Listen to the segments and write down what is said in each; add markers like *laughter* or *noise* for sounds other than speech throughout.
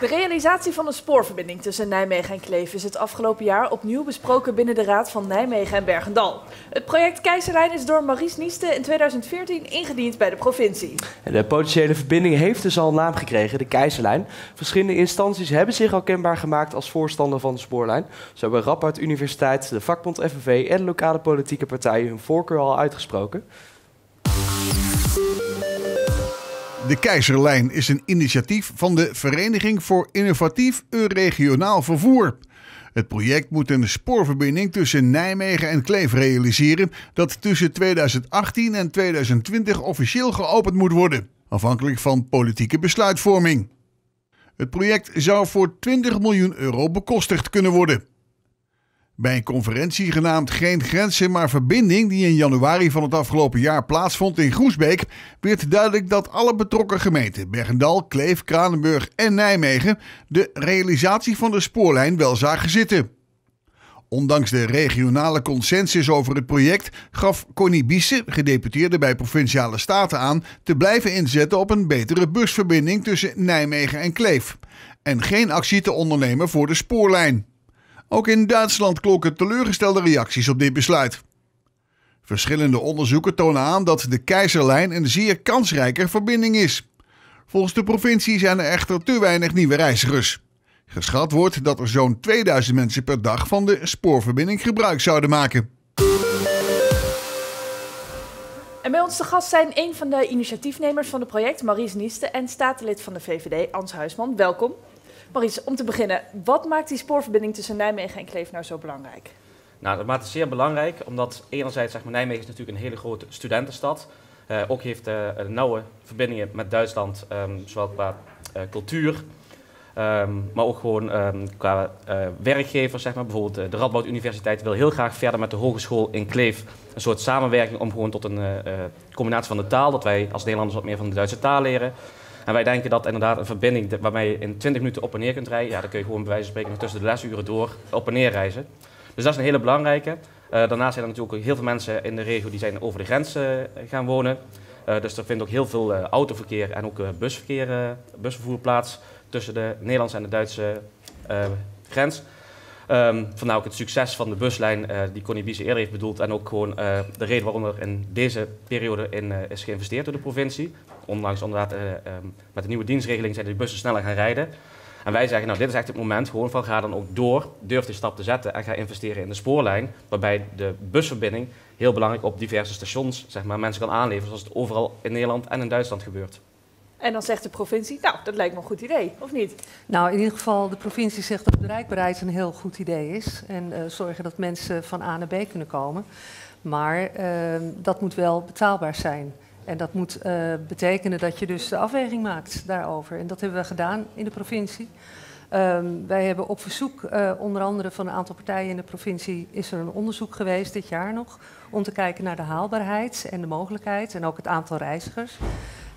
De realisatie van een spoorverbinding tussen Nijmegen en Kleef is het afgelopen jaar opnieuw besproken binnen de Raad van Nijmegen en Bergendal. Het project Keizerlijn is door Maries Nieste in 2014 ingediend bij de provincie. De potentiële verbinding heeft dus al naam gekregen, de Keizerlijn. Verschillende instanties hebben zich al kenbaar gemaakt als voorstander van de spoorlijn. Zo hebben Rappert Universiteit, de vakbond FNV en lokale politieke partijen hun voorkeur al uitgesproken. De Keizerlijn is een initiatief van de Vereniging voor Innovatief Regionaal Vervoer. Het project moet een spoorverbinding tussen Nijmegen en Kleef realiseren dat tussen 2018 en 2020 officieel geopend moet worden, afhankelijk van politieke besluitvorming. Het project zou voor 20 miljoen euro bekostigd kunnen worden. Bij een conferentie genaamd Geen Grenzen maar Verbinding, die in januari van het afgelopen jaar plaatsvond in Groesbeek, werd duidelijk dat alle betrokken gemeenten, Bergendal, Kleef, Kranenburg en Nijmegen, de realisatie van de spoorlijn wel zagen zitten. Ondanks de regionale consensus over het project gaf Connie Biese, gedeputeerde bij Provinciale Staten, aan te blijven inzetten op een betere busverbinding tussen Nijmegen en Kleef. En geen actie te ondernemen voor de spoorlijn. Ook in Duitsland klonken teleurgestelde reacties op dit besluit. Verschillende onderzoeken tonen aan dat de Keizerlijn een zeer kansrijke verbinding is. Volgens de provincie zijn er echter te weinig nieuwe reizigers. Geschat wordt dat er zo'n 2000 mensen per dag van de spoorverbinding gebruik zouden maken. En bij ons te gast zijn een van de initiatiefnemers van het project, Maries Nieste, en statenlid van de VVD, Ans Huisman. Welkom. Maurice, om te beginnen, wat maakt die spoorverbinding tussen Nijmegen en Kleef nou zo belangrijk? Nou, dat maakt het zeer belangrijk, omdat enerzijds, zeg maar, Nijmegen is natuurlijk een hele grote studentenstad. Uh, ook heeft uh, nauwe verbindingen met Duitsland, um, zowel qua uh, cultuur, um, maar ook gewoon um, qua werkgevers. Zeg maar. Bijvoorbeeld de Radboud Universiteit wil heel graag verder met de hogeschool in Kleef. Een soort samenwerking om gewoon tot een combinatie van de taal, dat wij als Nederlanders wat meer van de Duitse taal leren. En wij denken dat inderdaad een verbinding waarmee je in 20 minuten op en neer kunt rijden, ja, dan kun je gewoon bij wijze van spreken tussen de lesuren door op en neer reizen. Dus dat is een hele belangrijke. Uh, daarnaast zijn er natuurlijk ook heel veel mensen in de regio die zijn over de grens uh, gaan wonen. Uh, dus er vindt ook heel veel autoverkeer en ook busverkeer, busvervoer plaats tussen de Nederlandse en de Duitse grens. Um, ook het succes van de buslijn uh, die Connie Biese eerder heeft bedoeld. En ook gewoon uh, de reden waarom er in deze periode in uh, is geïnvesteerd door de provincie. Ondanks inderdaad um, met de nieuwe dienstregeling zijn de bussen sneller gaan rijden. En wij zeggen, nou dit is echt het moment gewoon ga dan ook door, durf die stap te zetten en ga investeren in de spoorlijn. Waarbij de busverbinding heel belangrijk op diverse stations zeg maar, mensen kan aanleveren zoals het overal in Nederland en in Duitsland gebeurt. En dan zegt de provincie, nou, dat lijkt me een goed idee, of niet? Nou, in ieder geval, de provincie zegt dat bereikbaarheid een heel goed idee is. En uh, zorgen dat mensen van A naar B kunnen komen. Maar uh, dat moet wel betaalbaar zijn. En dat moet uh, betekenen dat je dus de afweging maakt daarover. En dat hebben we gedaan in de provincie. Um, wij hebben op verzoek, uh, onder andere van een aantal partijen in de provincie, is er een onderzoek geweest dit jaar nog, om te kijken naar de haalbaarheid en de mogelijkheid en ook het aantal reizigers.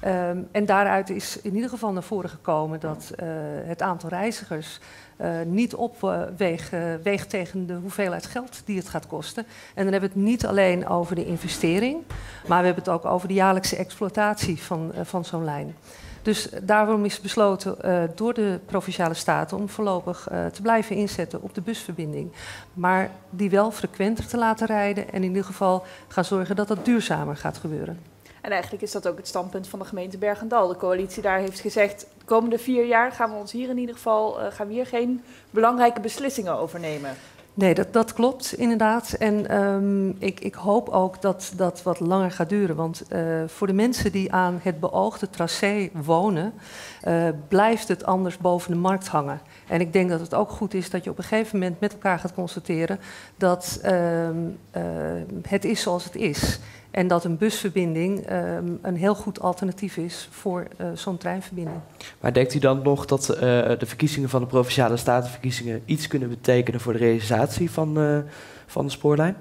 Um, en daaruit is in ieder geval naar voren gekomen dat uh, het aantal reizigers uh, niet opweegt uh, tegen de hoeveelheid geld die het gaat kosten. En dan hebben we het niet alleen over de investering, maar we hebben het ook over de jaarlijkse exploitatie van, van zo'n lijn. Dus daarom is besloten uh, door de provinciale staten om voorlopig uh, te blijven inzetten op de busverbinding. Maar die wel frequenter te laten rijden en in ieder geval gaan zorgen dat dat duurzamer gaat gebeuren. En eigenlijk is dat ook het standpunt van de gemeente Bergendal. De coalitie daar heeft gezegd, de komende vier jaar gaan we ons hier in ieder geval uh, gaan we hier geen belangrijke beslissingen over nemen. Nee, dat, dat klopt inderdaad. En um, ik, ik, hoop ook dat dat wat langer gaat duren. Want uh, voor de mensen die aan het beoogde tracé wonen, uh, blijft het anders boven de markt hangen. En ik denk dat het ook goed is dat je op een gegeven moment met elkaar gaat constateren dat uh, het is zoals het is. En dat een busverbinding um, een heel goed alternatief is voor uh, zo'n treinverbinding. Maar denkt u dan nog dat uh, de verkiezingen van de provinciale statenverkiezingen iets kunnen betekenen voor de realisatie van, uh, van de spoorlijn?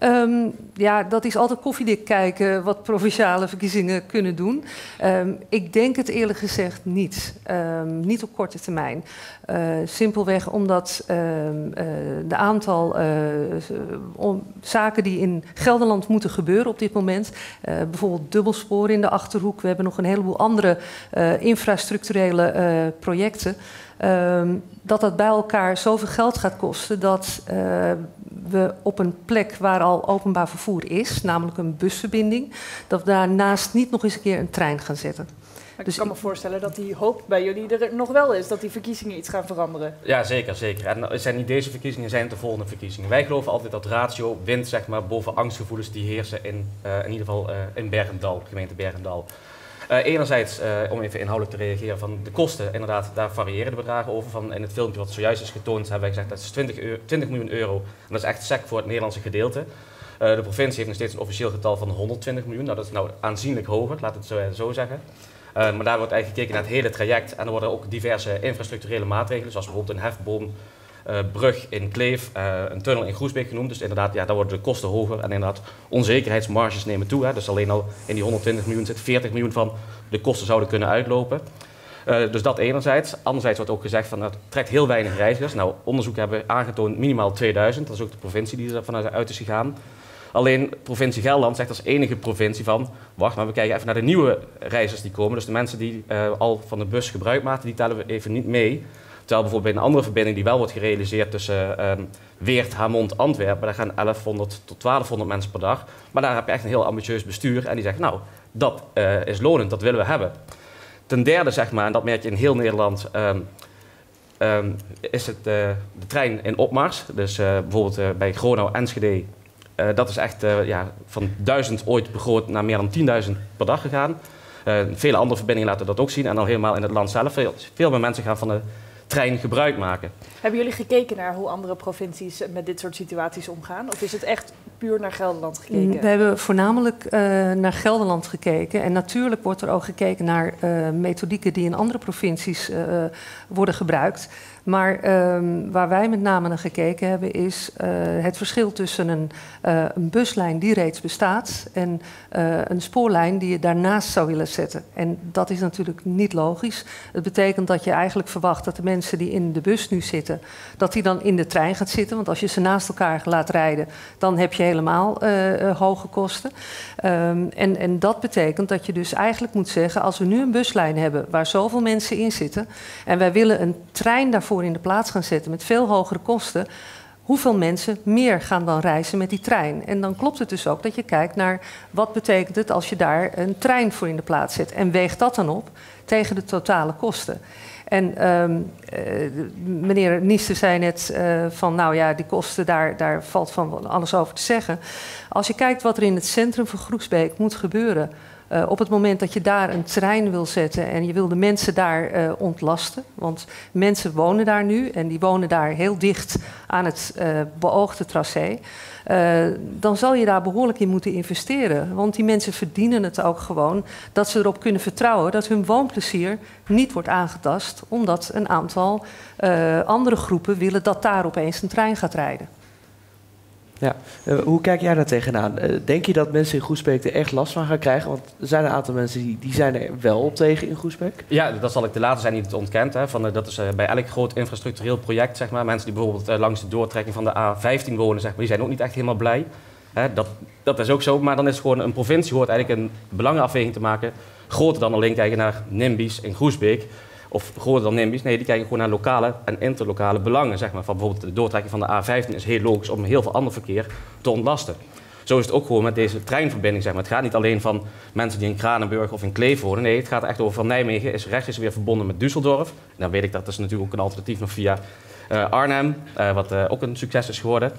Um, ja, dat is altijd koffiedik kijken wat provinciale verkiezingen kunnen doen. Um, ik denk het eerlijk gezegd niet. Um, niet op korte termijn. Uh, simpelweg omdat uh, de aantal om, zaken die in Gelderland moeten gebeuren op dit moment, bijvoorbeeld dubbelsporen in de achterhoek, we hebben nog een heleboel andere infrastructurele projecten. Dat dat bij elkaar zoveel geld gaat kosten dat we op een plek waar al openbaar vervoer is, namelijk een busverbinding, dat we daarnaast niet nog eens een keer een trein gaan zetten. Maar dus ik kan me voorstellen dat die hoop bij jullie er nog wel is, dat die verkiezingen iets gaan veranderen. Ja, zeker, zeker. En het zijn niet deze verkiezingen, zijn het de volgende verkiezingen. Wij geloven altijd dat ratio wint zeg maar, boven angstgevoelens die heersen in, uh, in ieder geval uh, in Bergendal, gemeente Bergendal. Uh, enerzijds, uh, om even inhoudelijk te reageren, van de kosten, inderdaad, daar variëren de bedragen over. Van in het filmpje wat zojuist is getoond, hebben wij gezegd dat is 20, euro, 20 miljoen euro. En dat is echt sec voor het Nederlandse gedeelte. Uh, de provincie heeft nog steeds een officieel getal van 120 miljoen. Nou, dat is nou aanzienlijk hoger, laat het zo, zo zeggen. maar daar wordt eigenlijk gekeken naar het hele traject. En er worden ook diverse infrastructurele maatregelen, zoals bijvoorbeeld een hefboom brug in Kleef, uh, een tunnel in Groesbeek genoemd. Dus inderdaad, ja, daar worden de kosten hoger en inderdaad onzekerheidsmarges nemen toe. Hè. Dus alleen al in die 120 miljoen zit 40 miljoen van de kosten zouden kunnen uitlopen. Uh, dus dat enerzijds. Anderzijds wordt ook gezegd van het trekt heel weinig reizigers. Nou, onderzoeken hebben aangetoond minimaal 2000. Dat is ook de provincie die er vanuit uit is gegaan. Alleen provincie Gelderland zegt als enige provincie van... wacht maar, we kijken even naar de nieuwe reizigers die komen. Dus de mensen die al van de bus gebruik maken, die tellen we even niet mee. Terwijl bijvoorbeeld bij een andere verbinding die wel wordt gerealiseerd tussen um, Weert, Hamond, Antwerpen, daar gaan 1100 tot 1200 mensen per dag. Maar daar heb je echt een heel ambitieus bestuur en die zegt, nou, dat uh, is lonend, dat willen we hebben. Ten derde, zeg maar, en dat merk je in heel Nederland, um, um, is het uh, de trein in opmars. Dus uh, bijvoorbeeld bij Gronau, Enschede, dat is echt ja, van 1000 ooit begroot naar meer dan 10.000 per dag gegaan. vele andere verbindingen laten dat ook zien. En dan helemaal in het land zelf. Veel, veel meer mensen gaan van de trein gebruik maken. Hebben jullie gekeken naar hoe andere provincies met dit soort situaties omgaan? Of is het echt puur naar Gelderland gekeken? We hebben voornamelijk uh, naar Gelderland gekeken. En natuurlijk wordt er ook gekeken naar uh, methodieken die in andere provincies uh, worden gebruikt. Maar um, waar wij met name naar gekeken hebben, is uh, het verschil tussen een, uh, een, buslijn die reeds bestaat en uh, een spoorlijn die je daarnaast zou willen zetten. En dat is natuurlijk niet logisch. Het betekent dat je eigenlijk verwacht dat de mensen die in de bus nu zitten, dat die dan in de trein gaat zitten. Want als je ze naast elkaar laat rijden, dan heb je helemaal hoge kosten. Um, en, en dat betekent dat je dus eigenlijk moet zeggen, als we nu een buslijn hebben waar zoveel mensen in zitten en wij willen een trein daarvoor in de plaats gaan zetten met veel hogere kosten. Hoeveel mensen meer gaan dan reizen met die trein? En dan klopt het dus ook dat je kijkt naar wat betekent het als je daar een trein voor in de plaats zet. En weegt dat dan op tegen de totale kosten. En um, uh, meneer Niester zei net uh, van, nou ja, die kosten, daar, daar valt van alles over te zeggen. Als je kijkt wat er in het centrum van Groesbeek moet gebeuren uh, op het moment dat je daar een trein wil zetten en je wil de mensen daar uh, ontlasten, want mensen wonen daar nu en die wonen daar heel dicht aan het uh, beoogde tracé, dan zal je daar behoorlijk in moeten investeren. Want die mensen verdienen het ook gewoon dat ze erop kunnen vertrouwen dat hun woonplezier niet wordt aangetast, omdat een aantal andere groepen willen dat daar opeens een trein gaat rijden. Ja, uh, hoe kijk jij daar tegenaan? Uh, denk je dat mensen in Groesbeek er echt last van gaan krijgen? Want er zijn een aantal mensen die, die zijn er wel op tegen in Groesbeek. Ja, dat zal ik de laatste zijn die het ontkent. Hè, van, uh, dat is bij elk groot infrastructureel project, zeg maar. Mensen die bijvoorbeeld langs de doortrekking van de A15 wonen, zeg maar, die zijn ook niet echt helemaal blij. Hè, dat, dat is ook zo, maar dan is gewoon een provincie hoort eigenlijk een belangenafweging te maken. Groter dan alleen kijken naar NIMBY's in Groesbeek of groter dan NIMBY's. Nee, die kijken gewoon naar lokale en interlokale belangen. Zeg maar. Van bijvoorbeeld de doortrekking van de A15 is heel logisch om heel veel ander verkeer te ontlasten. Zo is het ook gewoon met deze treinverbinding. Zeg maar. Het gaat niet alleen van mensen die in Kranenburg of in Kleef wonen. Nee, het gaat echt over van Nijmegen is rechts weer verbonden met Düsseldorf. dan weet ik dat is natuurlijk ook een alternatief nog via uh, Arnhem, uh, wat uh, ook een succes is geworden.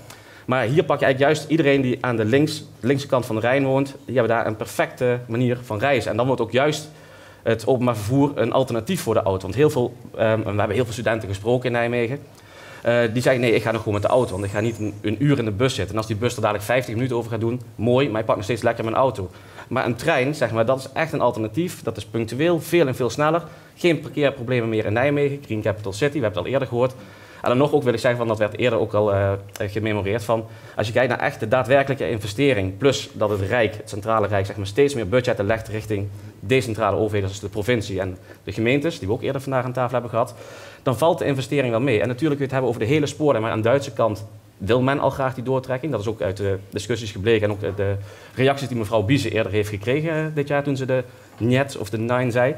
Maar hier pak je eigenlijk juist iedereen die aan de links, linkse kant van de Rijn woont. Die hebben daar een perfecte manier van reizen. En dan wordt ook juist het openbaar vervoer een alternatief voor de auto. Want heel veel, um, we hebben heel veel studenten gesproken in Nijmegen. Uh, die zeggen nee, ik ga nog gewoon met de auto, want ik ga niet een, een, uur in de bus zitten. En als die bus er dadelijk 50 minuten over gaat doen, mooi, maar ik pak nog steeds lekker mijn auto. Maar een trein, zeg maar, dat is echt een alternatief. Dat is punctueel, veel en veel sneller. Geen parkeerproblemen meer in Nijmegen, Green Capital City, we hebben het al eerder gehoord. En dan nog ook wil ik zeggen, van, dat werd eerder ook al uh, gememoreerd, van als je kijkt naar echt de daadwerkelijke investering, plus dat het Rijk, het centrale Rijk, zeg maar, steeds meer budgetten legt richting decentrale overheden, zoals de provincie en de gemeentes, die we ook eerder vandaag aan tafel hebben gehad, dan valt de investering wel mee. En natuurlijk kun je het hebben over de hele sporen, maar aan de Duitse kant wil men al graag die doortrekking. Dat is ook uit de discussies gebleken en ook de reacties die mevrouw Biese eerder heeft gekregen eh, dit jaar toen ze de niet of de nein zei.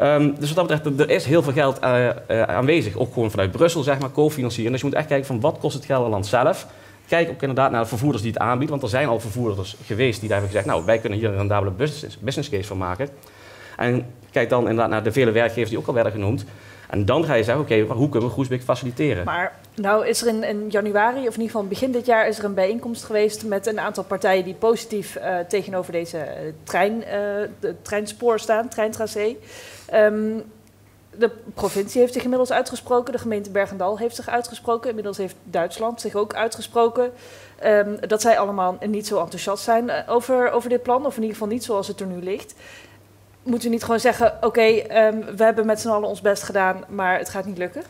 Um, dus wat dat betreft, er is heel veel geld uh, uh, aanwezig, ook gewoon vanuit Brussel, zeg maar, co-financieren. Dus je moet echt kijken van wat kost het Gelderland zelf. Kijk ook inderdaad naar de vervoerders die het aanbieden, want er zijn al vervoerders geweest die daar hebben gezegd, nou, wij kunnen hier een rendabele business, business case van maken. En kijk dan inderdaad naar de vele werkgevers die ook al werden genoemd. En dan ga je zeggen, oké, hoe kunnen we Groesbeek faciliteren? Maar nou is er in, in, januari, of in ieder geval begin dit jaar, is er een bijeenkomst geweest met een aantal partijen die positief uh, tegenover deze trein, uh, de treinspoor staan, treintracé. Um, de provincie heeft zich inmiddels uitgesproken, de gemeente Bergendal heeft zich uitgesproken, inmiddels heeft Duitsland zich ook uitgesproken. Um, dat zij allemaal niet zo enthousiast zijn over, over dit plan, of in ieder geval niet zoals het er nu ligt moeten we niet gewoon zeggen: oké, um, we hebben met z'n allen ons best gedaan, maar het gaat niet lukken?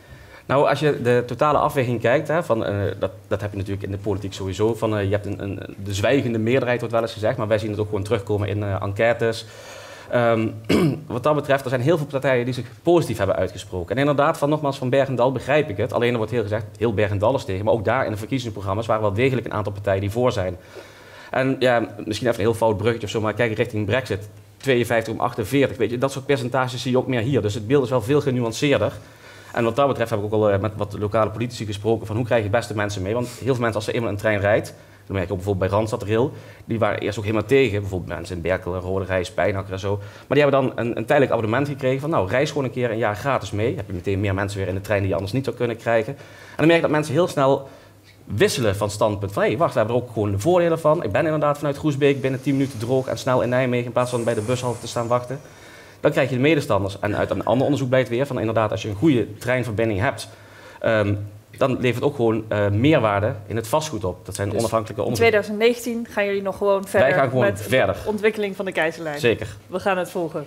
Nou, als je de totale afweging kijkt, hè, van, uh, dat, dat heb je natuurlijk in de politiek sowieso. Van, uh, je hebt een, een, de zwijgende meerderheid, wordt wel eens gezegd, maar wij zien het ook gewoon terugkomen in uh, enquêtes. Um, *clears throat* wat dat betreft, er zijn heel veel partijen die zich positief hebben uitgesproken. En inderdaad, van nogmaals, van Bergendal begrijp ik het. Alleen er wordt heel gezegd, heel Bergendal is tegen. Maar ook daar in de verkiezingsprogramma's waren wel degelijk een aantal partijen die voor zijn. En ja, misschien even een heel fout bruggetje of zo, maar kijk richting Brexit. 52 om 48. Weet je, dat soort percentages zie je ook meer hier. Dus het beeld is wel veel genuanceerder. En wat dat betreft heb ik ook al eh, met wat lokale politici gesproken van hoe krijg je beste mensen mee. Want heel veel mensen, als ze eenmaal een trein rijdt, dan merk je ook bijvoorbeeld bij Randstad Rail, die waren eerst ook helemaal tegen. Bijvoorbeeld mensen in Berkel, Rode Pijnakker en zo. Maar die hebben dan een, een, tijdelijk abonnement gekregen van nou, reis gewoon een keer een jaar gratis mee. Dan heb je meteen meer mensen weer in de trein die je anders niet zou kunnen krijgen. En dan merk je dat mensen heel snel wisselen van standpunt. Van hé, hey, wacht, we hebben er ook gewoon de voordelen van. Ik ben inderdaad vanuit Groesbeek binnen 10 minuten droog en snel in Nijmegen in plaats van bij de bushalte te staan wachten. Dan krijg je de medestanders. En uit een ander onderzoek blijkt weer van inderdaad, als je een goede treinverbinding hebt, um, dan levert ook gewoon uh, meerwaarde in het vastgoed op. Dat zijn dus onafhankelijke onderzoeken. In 2019 gaan jullie nog gewoon verder Wij gaan gewoon met verder. de ontwikkeling van de keizerlijn. Zeker. We gaan het volgen.